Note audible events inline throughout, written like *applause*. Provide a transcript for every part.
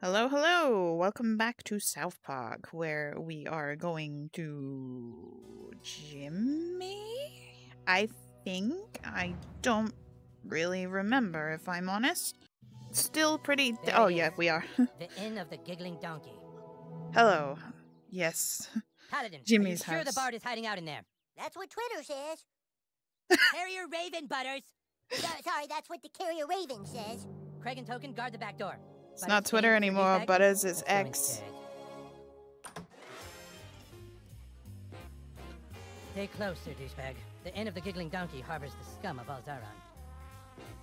Hello, hello! Welcome back to South Park, where we are going to... Jimmy? I think? I don't really remember, if I'm honest. Still pretty... There oh, yeah, we are. *laughs* The Inn of the Giggling Donkey. hello. Yes. *laughs* Paladin, Jimmy's are you sure the bard is hiding out in there? That's what Twitter says. *laughs* Carrier Raven, Butters! So- sorry, that's what the carrier Raven says. Craig and Token, guard the back door. It's not Twitter anymore, but as it's X. Stay close, Sir Douchebag. The Inn of the Giggling Donkey harbors the scum of all Zaron.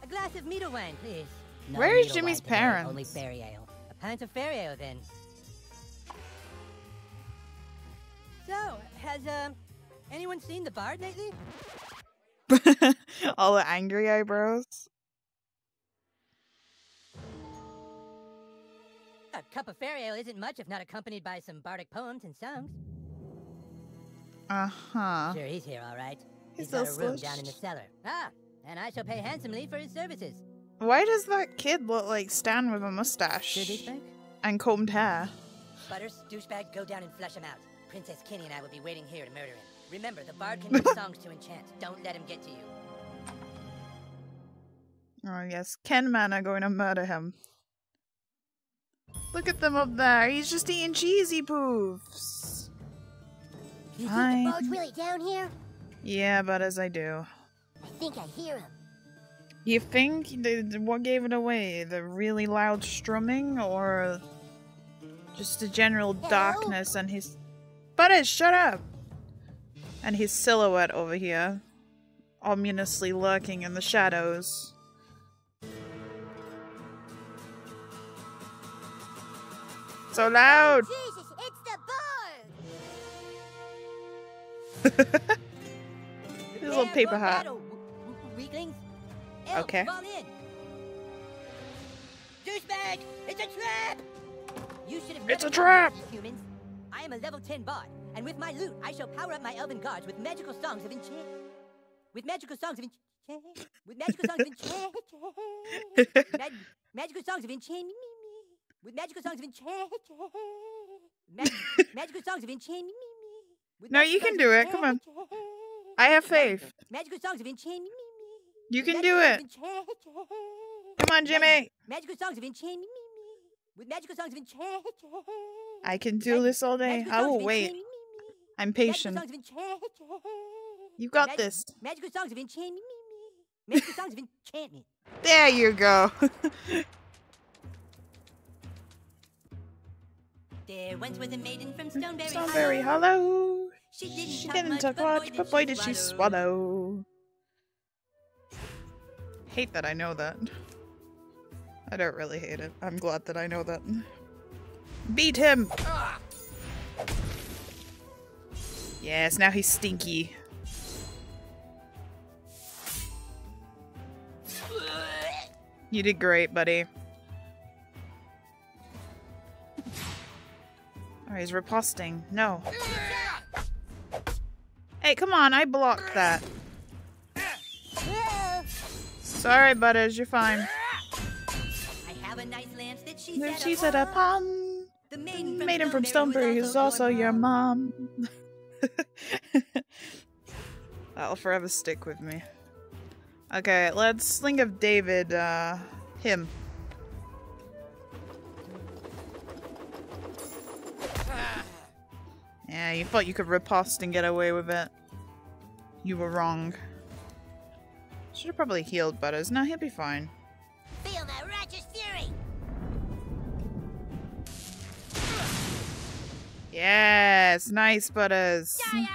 A glass of meadow wine, please. No Where is Jimmy's wine parents? Only fairy ale. A pint of fairy ale, then. So, has, um, anyone seen the bard lately? *laughs* All the angry eyebrows. A cup of fairy ale isn't much if not accompanied by some bardic poems and songs. Uh-huh. Sure, he's here, all right. He's He's got a room down in the cellar. Ah, and I shall pay handsomely for his services. Why does that kid look like Stan with a mustache and combed hair? Butters, douchebag, go down and flush him out. Princess Kenny and I will be waiting here to murder him. Remember, the bard can make *laughs* songs to enchant. Don't let him get to you. Oh yes, Ken Man are going to murder him. Look at them up there. He's just eating cheesy poofs. You Fine. think the bard's really down here? Yeah, but as I do. I think I hear him. You think what gave it away? The really loud strumming, or just the general Hello? darkness and his? Butters, shut up! And his silhouette over here, ominously lurking in the shadows. So loud! *laughs* Jesus, it's the bard! His little paper hat. Okay. Douchebag! It's a trap! You should have It's a trap! humans. I am a level 10 bard, and with my loot, I shall power up my elven guards with magical songs of enchant. With magical songs of enchant. With magical songs of enchant. *laughs* Mag- magical songs of enchant. With magical songs of enchant. Mag- magical songs of enchant. With No, you can do it, come on. I have faith. Magical songs of enchant. You can do it. Come on, Jimmy. Magical songs of enchant. With magical songs of enchant. I can do this all day. I will wait. I'm patient. You got Mag- this. Magical songs of enchantment. Magical songs of enchantment. There you go. There once was a maiden from Stoneberry, Strawberry Hollow. Hollow. She didn't She talk didn't much, talk but boy, much, did but boy she did she swallow. swallow. Hate that I know that. I don't really hate it. I'm glad that I know that. Beat him! Yes, now he's stinky. You did great, buddy. Oh, he's riposting. No. Hey, come on, I blocked that. Sorry, Butters, you're fine. I have a nice she set She's at a upon. The maiden from Maiden from Stoneberry Stonebury, was who's also your mom. *laughs* That'll forever stick with me. Okay, let's think of David, uh, him. You thought you could riposte and get away with it. You were wrong. Should have probably healed Butters. No, he'll be fine. Feel that righteous fury! Yes, nice Butters. Die!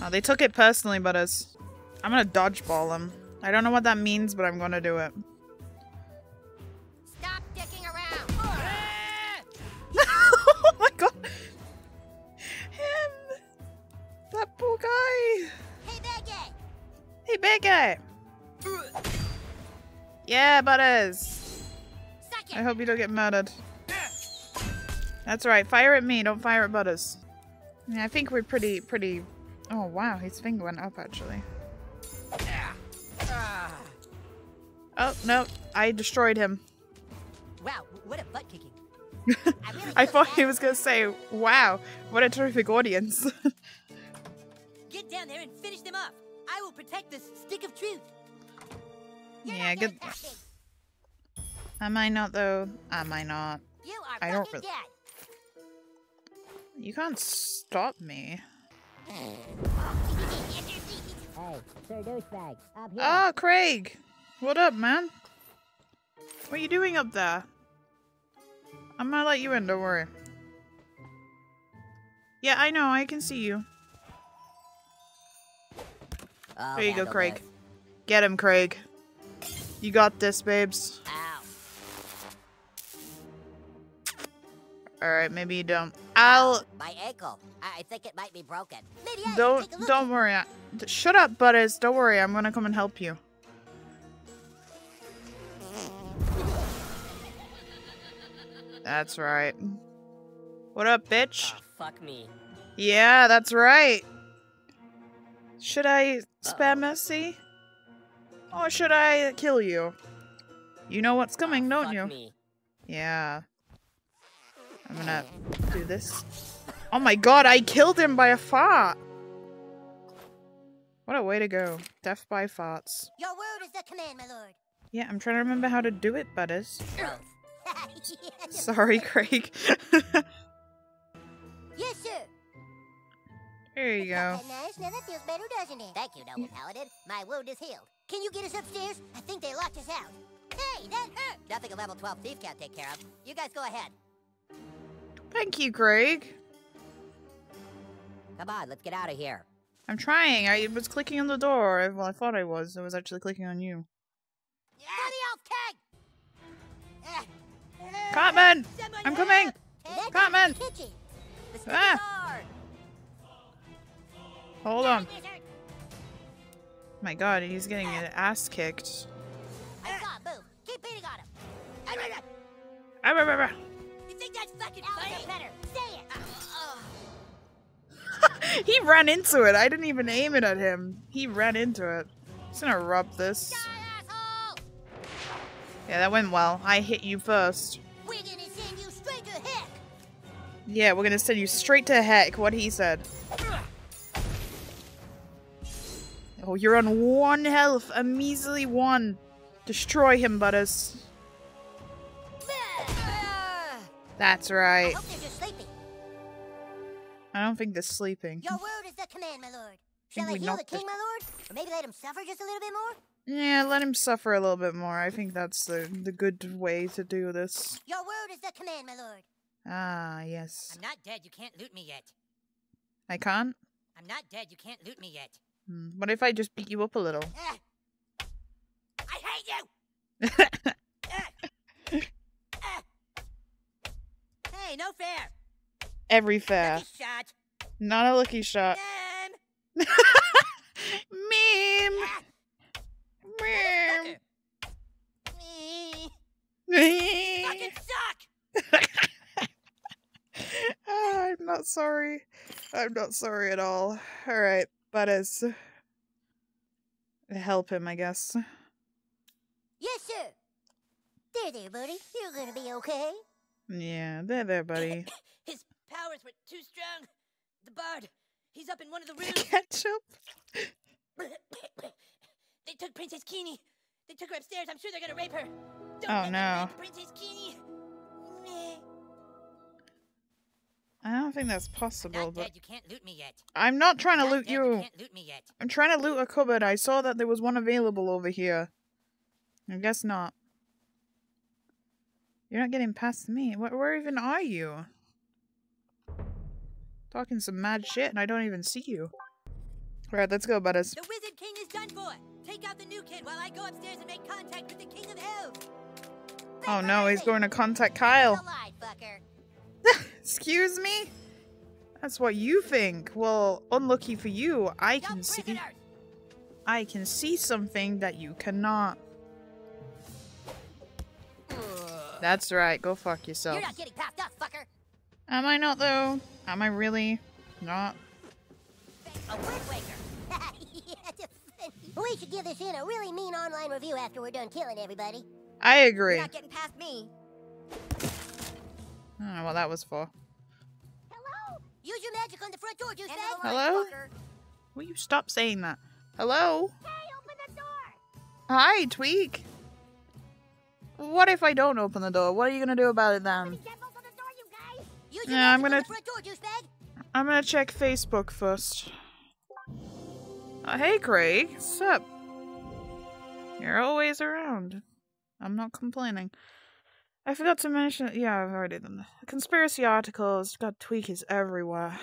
Oh, they took it personally, Butters. I'm gonna dodgeball him. I don't know what that means, but I'm gonna do it. Butters! I hope you don't get murdered. That's right, fire at me, don't fire at Butters. Yeah, I think we're pretty, pretty... Oh wow, his finger went up actually. Oh, no, I destroyed him. Wow, what a butt kicking. I *laughs* really I thought he was gonna say, "Wow, what a terrific audience." *laughs* Get down there and finish them off. I will protect this stick of truth. You're yeah, good. Touch me. Am I not though? Am I not? You are I don't really- dead. You can't stop me. Hey, Sir Douchebag, up here. Ah, Craig. What up, man? What are you doing up there? I'm gonna let you in, don't worry. Yeah, I know, I can see you. I'll There you go, Craig. this. Get him, Craig. You got this, babes. Ow. Alright, maybe you don't. I'll My ankle. I I think it might be broken. Maybe don't take a look. don't worry. I- Shut up, Butters. Don't worry, I'm gonna come and help you. That's right. What up, bitch? Oh, fuck me. Yeah, that's right. Should I spam Uh-oh. Messi? Or should I kill you? You know what's ah, coming, Oh, don't fuck you? Me. Yeah. I'm gonna do this. Oh my god, I killed him by a fart! What a way to go. Death by farts. Your word is the command, my lord. Yeah, I'm trying to remember how to do it, Butters. *laughs* Sorry, Craig. *laughs* Yes, sir. Here you go. Nice. Now that feels better, doesn't it? Thank you, Noble mm. Paladin. My wound is healed. Can you get us upstairs? I think they locked us out. Hey, that hurt. Nothing a level 12 thief can't take care of. You guys go ahead. Thank you, Craig. Come on, let's get out of here. I'm trying. I was clicking on the door. Well, I thought I was. I was actually clicking on you. Elf! *laughs* Cartman! I'm coming! Cartman! guy's kitchen. The stick Ah. Hold on. My god, he's getting an ass kicked. I saw. Keep beating on him. He ran into it. I didn't even aim it at him. He ran into it. Just gonna rub this. Yeah, that went well. I hit you first. We're gonna send you straight to heck. Yeah, we're gonna send you straight to heck, what he said. Oh, you're on one health. A measly one. Destroy him, Butters. That's right. I don't think they're sleeping. Your word is the command, my lord. Shall I we heal the king, my lord? Or maybe let him suffer just a little bit more? Yeah, let him suffer a little bit more. I think that's the, the good way to do this. Your word is the command, my lord. Ah, yes. I'm not dead. You can't loot me yet. I can't? I'm not dead. You can't loot me yet. Hmm, What if I just beat you up a little? Ah, I hate you. *laughs* Hey, no fair. Every fair. Not a lucky shot. Mem. Meme! Meme! suck. Ah, I'm not sorry. I'm not sorry at all. Alright, but as help him, I guess. yes, sir. There, there, buddy. You're gonna be okay. Yeah, there, there, buddy. *coughs* Powers were too strong. The bard. He's up in one of the *laughs* rooms. Ketchup. *coughs* they took Princess Keene. They took her upstairs. I'm sure they're gonna rape her. Don't Oh, no. Princess Keene. Meh. I don't think that's possible, Not but dead. You can't loot me yet. I'm not trying to Not loot dead, you. can't loot me yet. I'm trying to loot a cupboard. I saw that there was one available over here. I guess not. You're not getting past me. Where, where even are you? Talking some mad shit and I don't even see you. Alright, let's go, Butters. The Wizard King is done for. Take out the new kid while I go upstairs and make contact with the King of Elves. Oh no, he's going to contact Kyle. It's a lie, fucker. *laughs* Excuse me? That's what you think. Well, unlucky for you, I can see. I can see something that you cannot. That's right, go fuck yourself. You're not getting past us, fucker. Am I not though? Am I really not? A word waker. *laughs* *laughs* we should give this in a really mean online review after we're done killing everybody. I agree. You're not getting past me. I don't know what that was for. Hello? Use your magic on the front door, douchebag. Hello? Will you stop saying that? Hello? Hey, open the door. Hi, Tweek. What if I don't open the door? What are you gonna do about it then? Yeah, I'm gonna-. I'm gonna check Facebook first. Uh, hey, Craig. What's up? You're always around. I'm not complaining. I forgot to mention. Yeah, I've already done that. Conspiracy articles. Got tweakers everywhere.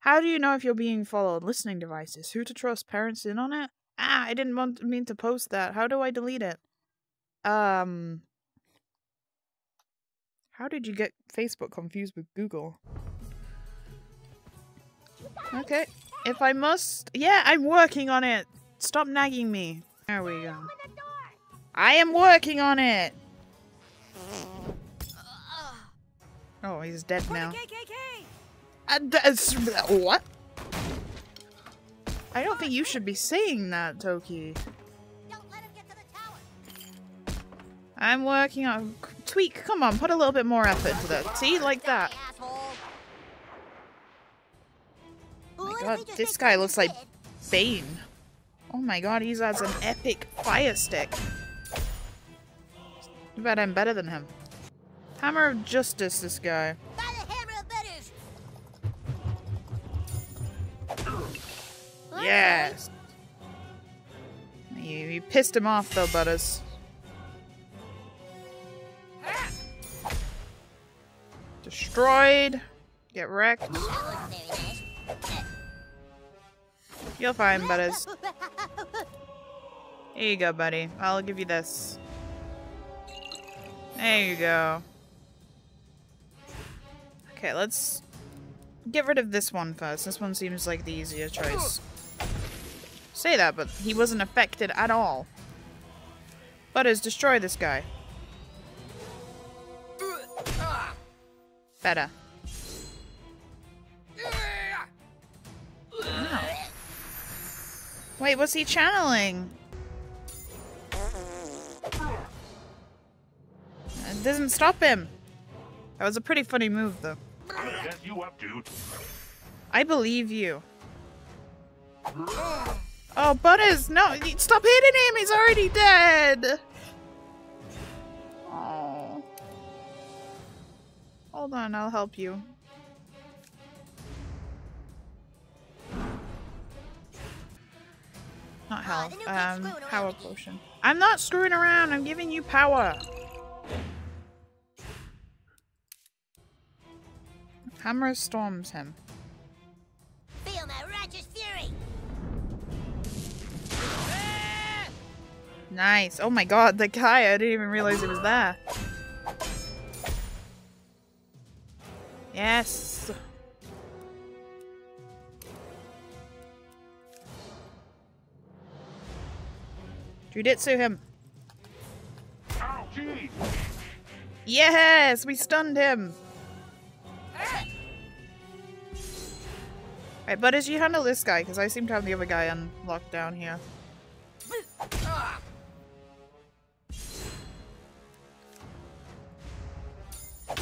How do you know if you're being followed? Listening devices. Who to trust? Parents in on it? Ah, I didn't want mean to post that. How do I delete it? Um. How did you get Facebook confused with Google? Okay. If I must. Yeah, I'm working on it. Stop nagging me. There we go. Open the door. I am working on it. Oh, he's dead now. Uh, what? I don't think you should be saying that, Toki. Don't let him get to the tower. I'm working on. Tweek, come on, put a little bit more effort into that. See, like that. Asshole. my God, this guy looks like? Bane. Oh my god, he has an epic fire stick. You bet I'm better than him. Hammer of Justice, this guy. By the hammer of Butters. Okay. Yes. You, you pissed him off though, Butters. Destroyed. Get wrecked. You'll find Butters. Here you go, buddy. I'll give you this. There you go. Okay, let's get rid of this one first. This one seems like the easier choice. Say that, but he wasn't affected at all. Butters, destroy this guy. Better. Wow. Wait, what's he channeling? It doesn't stop him. That was a pretty funny move, though. I believe you. Oh, Butters, no, stop hitting him. He's already dead. Hold on, I'll help you. Not Ah, health, then you keep um, power potion. I'm not screwing around. I'm giving you power. Hammer storms him. Feel my righteous fury. Nice. Oh my god, the guy, I didn't even realize it was there. Yes. Jujitsu him. Gee! Yes, we stunned him. Right, but as you handle this guy, because I seem to have the other guy on lockdown here.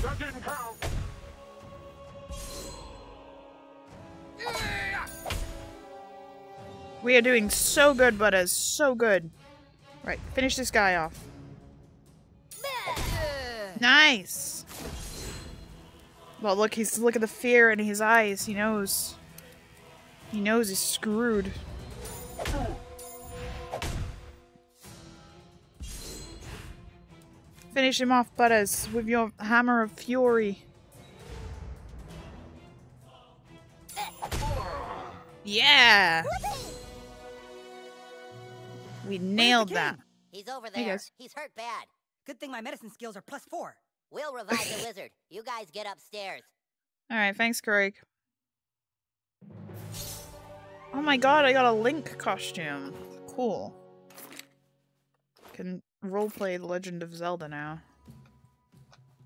That didn't count. We are doing so good, Butters. So good. Right, finish this guy off. Nice. Well, look, he's look at the fear in his eyes. He knows. He knows he's screwed. Finish him off, Butters, with your hammer of fury. Yeah! We nailed king? that. He's over Hey, there. guys. He's hurt bad. Good thing my medicine skills are plus four. We'll revive the wizard. *laughs* You guys get upstairs. Alright, thanks, Craig. Oh my god, I got a Link costume. Cool. Can roleplay The Legend of Zelda now.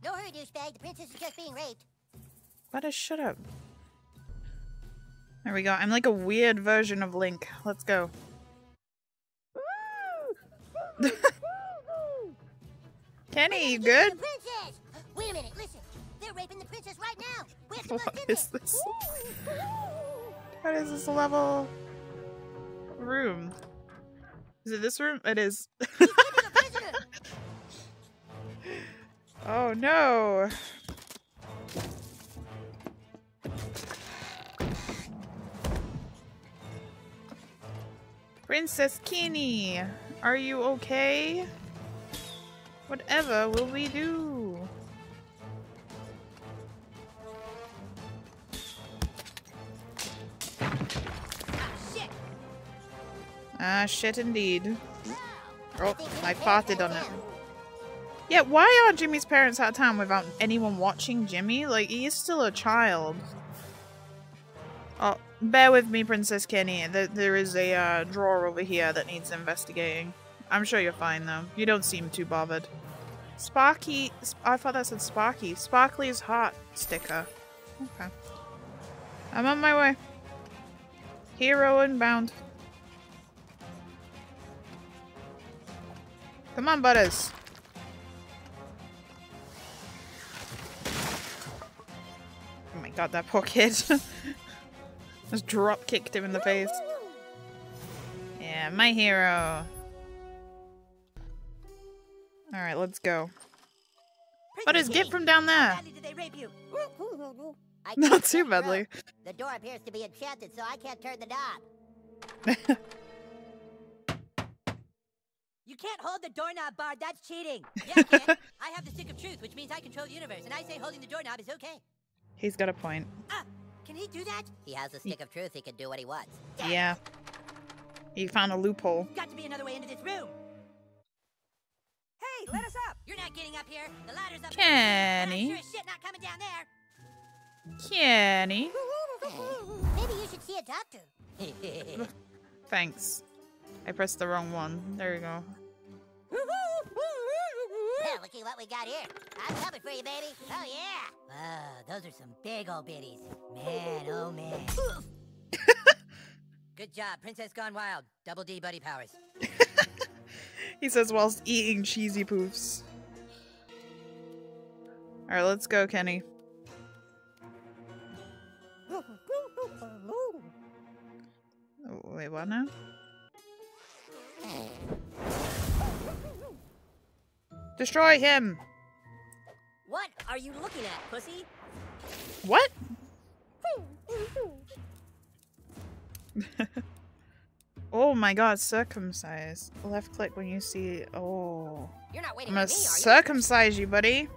No hurry, douchebag. The princess is just being raped. But shut up. There we go. I'm like a weird version of Link. Let's go. *laughs* Kenny, you Get to good? the princess! Wait a minute, listen. what is this? What is this level room? Is it this room? It is. He's taking a prisoner. *laughs* Oh no! Princess Kenny, are you okay? Whatever will we do? Ah, shit. Indeed. Oh, I farted on it. Yeah, why are Jimmy's parents out of town without anyone watching Jimmy? Like, he is still a child. Bear with me, Princess Kenny. There, there is a uh, drawer over here that needs investigating. I'm sure you're fine, though. You don't seem too bothered. Sparky... I thought that said Sparky. Sparkly's heart sticker. Okay. I'm on my way. Hero inbound. Come on, Butters. Oh my god, that poor kid. *laughs* Just drop kicked him in the face. Yeah, my hero. Alright, let's go. What is get from down there! Badly did they rape you? *laughs* I Not too badly. The door appears to be enchanted, so I can't turn the knob. *laughs* You can't hold the doorknob, Bard. That's cheating. Yeah, I. *laughs* I have the stick of truth, which means I control the universe, and I say holding the doorknob is okay. He's got a point. Ah, can he do that? He has a stick of truth. He can do what he wants. Yeah. He found a loophole. Got to be another way into this room. Hey, let us up. You're not getting up here. The ladder's up. Kenny. I'm sure shit not coming down there. Kenny. *laughs* Maybe you should see a doctor. *laughs* Thanks. I pressed the wrong one. There you go. Well, looky what we got here. I'm coming for you, baby. Oh, yeah. Wow, those are some big old biddies. Man, oh man. *laughs* Good job, Princess Gone Wild. Double D buddy powers. *laughs* He says whilst eating cheesy poofs. Alright, let's go, Kenny. *laughs* Oh, wait, what now? Destroy him! What are you looking at, pussy? What? *laughs* oh my god, circumcised. Left click when you see. Oh. You're not I'm waiting gonna me, are you? circumcise you, buddy.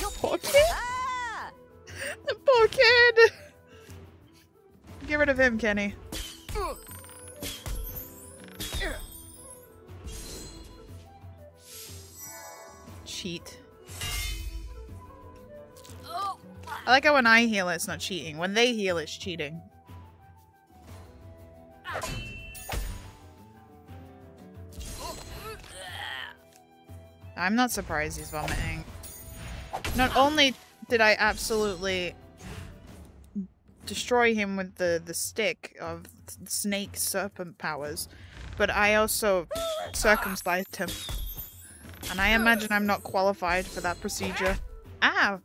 You'll Poor kid. Ah! *laughs* The poor kid! Get rid of him, Kenny. Cheat. I like how when I heal, it's not cheating. When they heal, it's cheating. I'm not surprised he's vomiting. Not only did I absolutely destroy him with the, the stick of snake serpent powers, but I also circumcised him. And I imagine I'm not qualified for that procedure. Ah!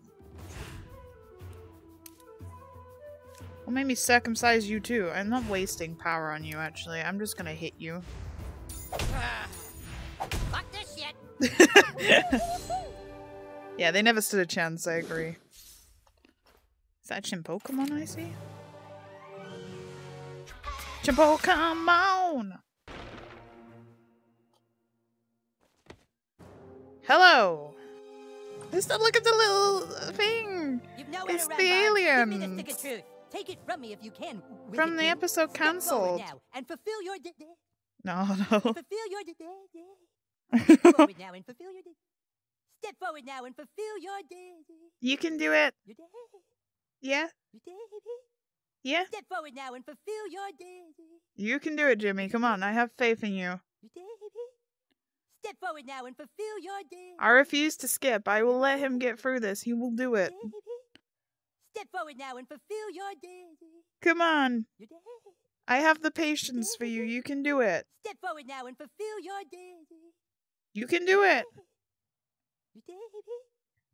Well, maybe circumcise you too. I'm not wasting power on you, actually. I'm just gonna hit you. Fuck this shit. *laughs* Yeah, they never stood a chance, I agree. Is that Chimpokemon I see? Chimpokemon! Hello! Just look at the little thing! You've nowhere It's the alien. Give me the stick of truth. Take it from me if you can. From Wicked the episode Step cancelled. now and fulfill your de- de- No, *laughs* no. fulfill your de- de- de- Step forward now and fulfill your de- Step forward now and fulfill your de- de- you can do it. your de- Yeah? your de- Yeah? Step forward now and fulfill your de- de- You can do it, Jimmy. Come on, I have faith in you. Step forward now and fulfill your de- I refuse to skip. I will let him get through this. He will do it. Step forward now and fulfill your de- Come on. I have the patience for you. You can do it. Step forward now and fulfill your de- You can do it.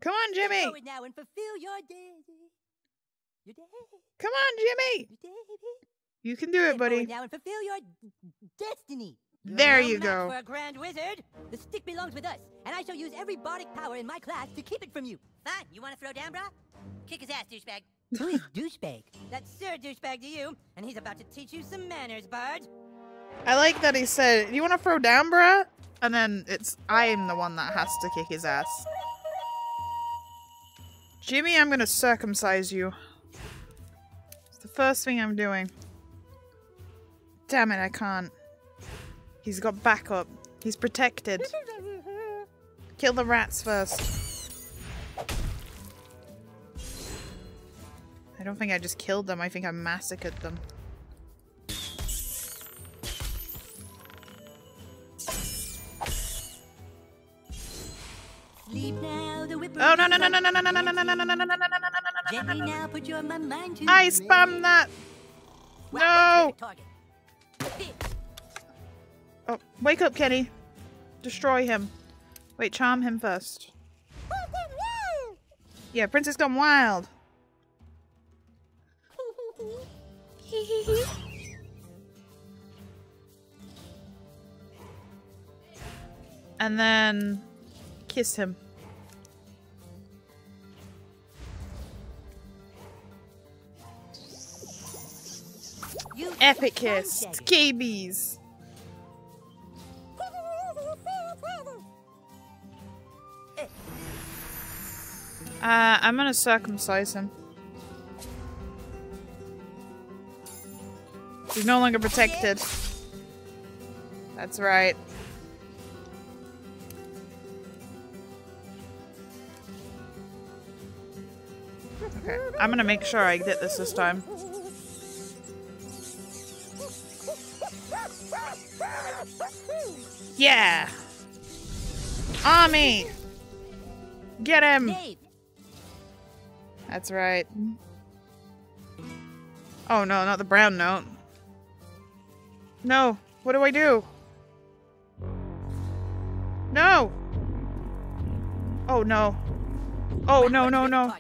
Come on, Jimmy. Go forward now and fulfill your day. Your day. Come on, Jimmy. Your day. You can do it, Step forward buddy. Now and fulfill your destiny. There you go. For a grand wizard, the stick belongs with us, and I shall use every bardic power in my class to keep it from you. Fine, you want to throw down, brah? Kick his ass, douchebag. Who is *laughs* douchebag? That's Sir Douchebag to you, and he's about to teach you some manners, Bard. I like that he said, "You want to throw down, bruh?" And then it's I'm the one that has to kick his ass. Jimmy, I'm gonna circumcise you. It's the first thing I'm doing. Damn it, I can't. He's got backup. He's protected. Kill the rats first. I don't think I just killed them. I think I massacred them. Sleep now, the whipper. Oh no no no no no no no no no no no no no no no no no no I spammed that! No! one terrific target. Oh, wake up, Kenny. Destroy him. Wait, charm him first. Yeah, Princess Gone Wild. and then kiss him. Epic kiss. KBs. Uh, I'm gonna circumcise him. He's no longer protected. That's right. Okay, I'm gonna make sure I get this this time. Yeah! Army! Get him! That's right. Oh no, not the brown note. No, what do I do? No! Oh no. Oh no, no, no.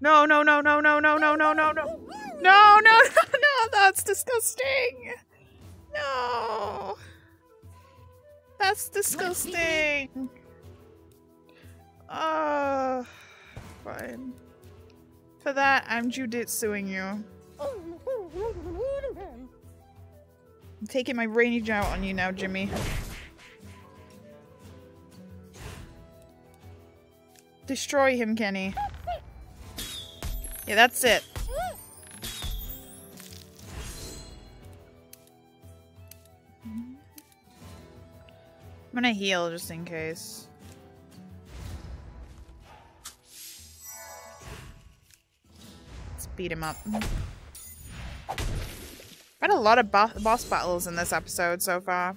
No, no, no, no, no, no, no, no, no, no. No, no, *laughs* no, no, that's disgusting. No. That's disgusting. Uh, fine. For that, I'm jujitsuing you. I'm taking my rage out on you now, Jimmy. Destroy him, Kenny. Yeah, that's it. I'm gonna heal just in case. Beat him up. Had a lot of bo boss battles in this episode so far.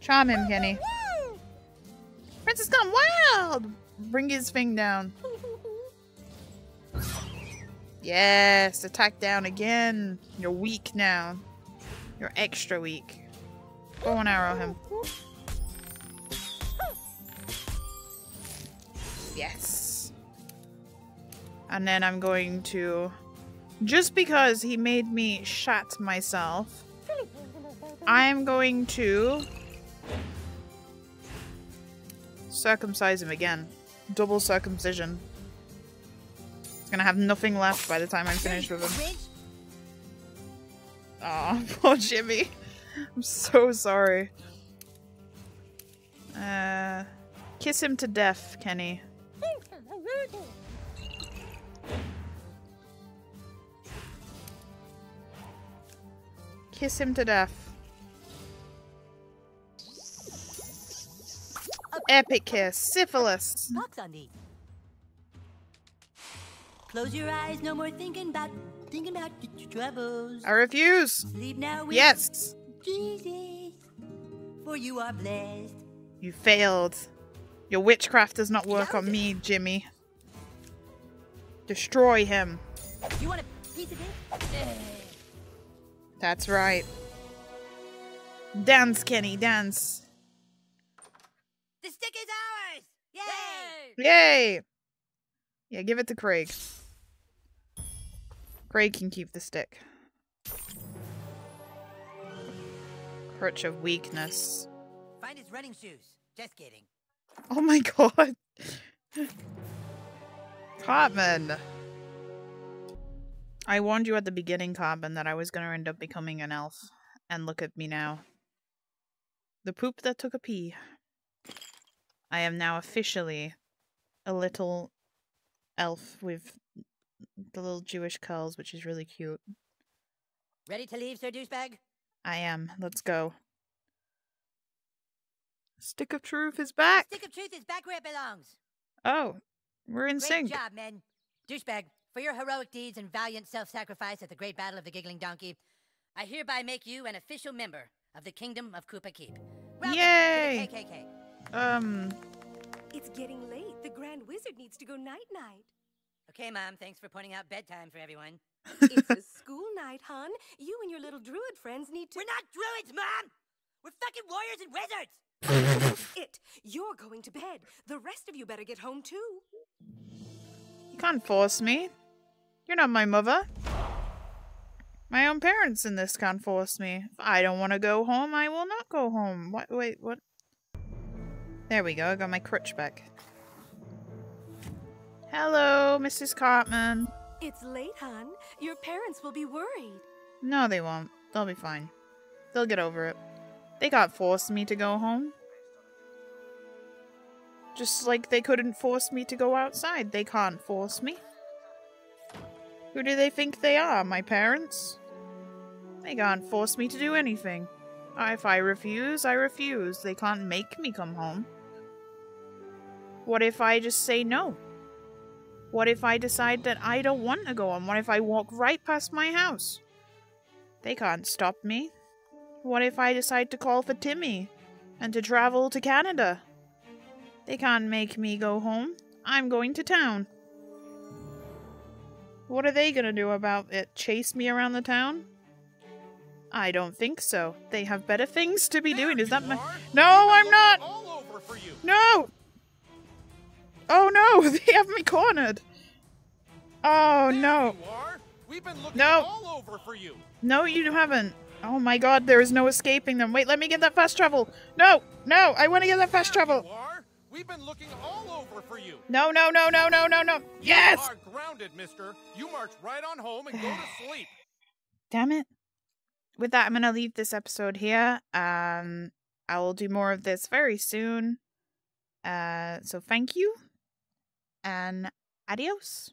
Charm him, Kenny. Princess gone wild! Bring his thing down. Yes, attack down again. You're weak now. You're extra weak. Bow and arrow him. Yes. And then I'm going to... Just because he made me shat myself, I'm going to... Circumcise him again. Double circumcision. He's gonna have nothing left by the time I'm finished with him. Ridge, *laughs* Oh, poor Jimmy. I'm so sorry. Uh, kiss him to death, Kenny. Kiss him to death. Epic kiss. Syphilis. Box on these. Close your eyes, no more thinking about thinking about your troubles. I refuse. Sleep now with Yes. Jesus, for you are blessed. You failed. Your witchcraft does not work on me, Jimmy. Destroy him. You want a piece of it? That's right. Dance, Kenny, dance. The stick is ours! Yay! Yay! Yeah, give it to Craig. Craig can keep the stick. Crutch of weakness. Find his running shoes. Just kidding. Oh my *laughs* god. Cartman. I warned you at the beginning, Cartman, that I was going to end up becoming an elf. And look at me now. The poop that took a pee. I am now officially a little elf with the little Jewish curls, which is really cute. Ready to leave, Sir Douchebag? I am. Let's go. Stick of Truth is back. Stick of truth is back where it belongs. Oh, we're in Great sync. job, men. Douchebag, for your heroic deeds and valiant self-sacrifice at the Great Battle of the Giggling Donkey, I hereby make you an official member of the Kingdom of Kupa Keep. Welcome Yay! to the KKK. Um, It's getting late. The Grand Wizard needs to go night night. Okay, Mom, thanks for pointing out bedtime for everyone. it's a *laughs* school night, hon. You and your little druid friends need to. We're not druids, Mom! We're fucking warriors and wizards! *laughs* It. You're going to bed. The rest of you better get home too. you can't force me. You're not my mother. My own parents in this can't force me. If I don't want to go home, I will not go home. What? Wait, what? There we go. I got my crutch back. Hello, Mrs. Cartman. It's late, hon. Your parents will be worried. No, they won't. They'll be fine. They'll get over it. They can't force me to go home. Just like they couldn't force me to go outside. They can't force me. Who do they think they are? My parents? They can't force me to do anything. If I refuse, I refuse. They can't make me come home. What if I just say no? What if I decide that I don't want to go home? What if I walk right past my house? They can't stop me. What if I decide to call for Timmy and to travel to Canada? They can't make me go home. I'm going to town. What are they gonna do about it? Chase me around the town? I don't think so. They have better things to be doing. Is that my. No, I'm not! All over for you. No! Oh no, *laughs* they have me cornered. Oh There no. We've been looking No. all over for you. No, you haven't. Oh my god, there is no escaping them. Wait, let me get that fast travel. No, no, I want to get that fast There travel. We've been looking all over for you. No, no, no, no, no, no, no. Yes! You are grounded, mister. You march right on home and go to *sighs* sleep. Damn it. With that, I'm going to leave this episode here. Um, I will do more of this very soon. Uh, so thank you and adios.